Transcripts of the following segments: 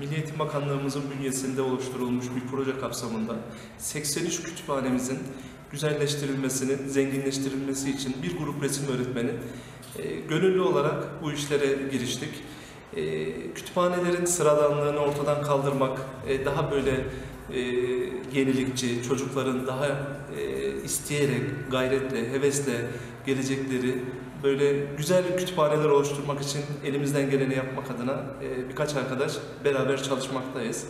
Milli Eğitim Bakanlığımızın bünyesinde oluşturulmuş bir proje kapsamında 83 kütüphanemizin güzelleştirilmesini, zenginleştirilmesi için bir grup resim öğretmeni e, gönüllü olarak bu işlere giriştik. E, kütüphanelerin sıradanlığını ortadan kaldırmak, e, daha böyle e, yenilikçi, çocukların daha e, isteyerek, gayretle, hevesle gelecekleri böyle güzel kütüphaneler oluşturmak için elimizden geleni yapmak adına e, birkaç arkadaş beraber çalışmaktayız.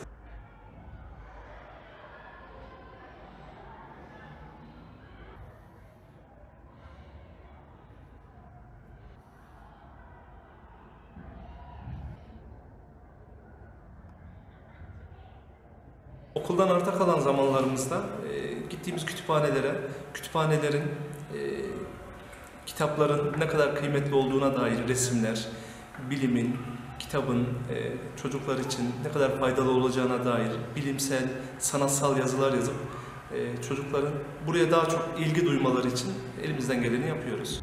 Okuldan arta kalan zamanlarımızda e, gittiğimiz kütüphanelere, kütüphanelerin e, kitapların ne kadar kıymetli olduğuna dair resimler, bilimin, kitabın e, çocuklar için ne kadar faydalı olacağına dair bilimsel, sanatsal yazılar yazıp e, çocukların buraya daha çok ilgi duymaları için elimizden geleni yapıyoruz.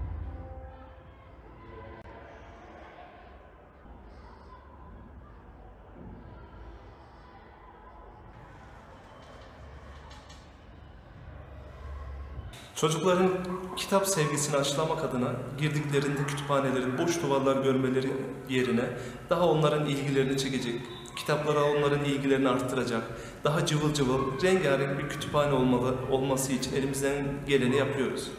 Çocukların kitap sevgisini aşılamak adına girdiklerinde kütüphanelerin boş duvarlar görmeleri yerine daha onların ilgilerini çekecek, kitaplara onların ilgilerini arttıracak, daha cıvıl cıvıl, rengarenk bir kütüphane olmalı, olması için elimizden geleni yapıyoruz.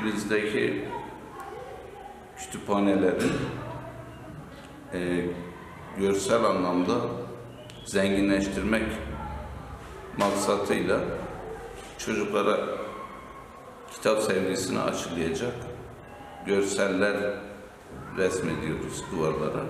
İlimizdeki kütüphanelerin e, görsel anlamda zenginleştirmek maksatıyla çocuklara kitap sevgisini aşılayacak görseller resmediyoruz duvarlara.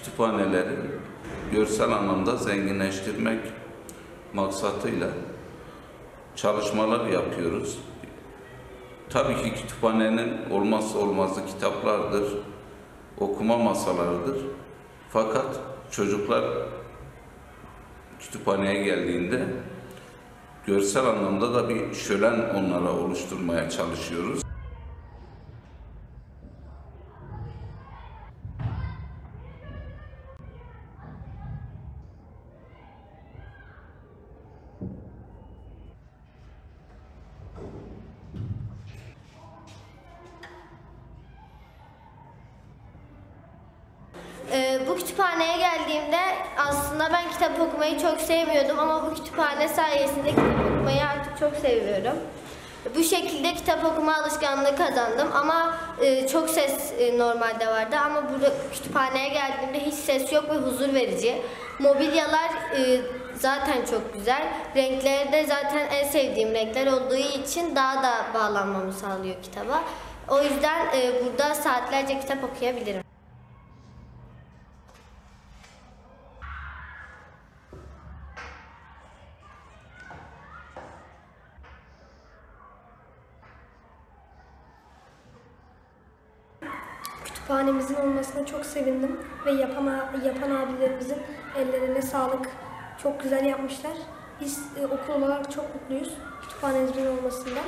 Kütüphaneleri görsel anlamda zenginleştirmek maksatıyla çalışmalar yapıyoruz. Tabii ki kütüphanenin olmazsa olmazı kitaplardır, okuma masalarıdır. Fakat çocuklar kütüphaneye geldiğinde görsel anlamda da bir şölen onlara oluşturmaya çalışıyoruz. Ee, bu kütüphaneye geldiğimde aslında ben kitap okumayı çok sevmiyordum ama bu kütüphane sayesinde kitap okumayı artık çok seviyorum. Bu şekilde kitap okuma alışkanlığı kazandım ama e, çok ses e, normalde vardı ama burada kütüphaneye geldiğimde hiç ses yok ve huzur verici. Mobilyalar e, zaten çok güzel. Renkleri de zaten en sevdiğim renkler olduğu için daha da bağlanmamı sağlıyor kitaba. O yüzden e, burada saatlerce kitap okuyabilirim. Kütüphanemizin olmasına çok sevindim ve yapan, yapan abilerimizin ellerine sağlık. Çok güzel yapmışlar. Biz e, okul olarak çok mutluyuz kütüphanemizin olmasından.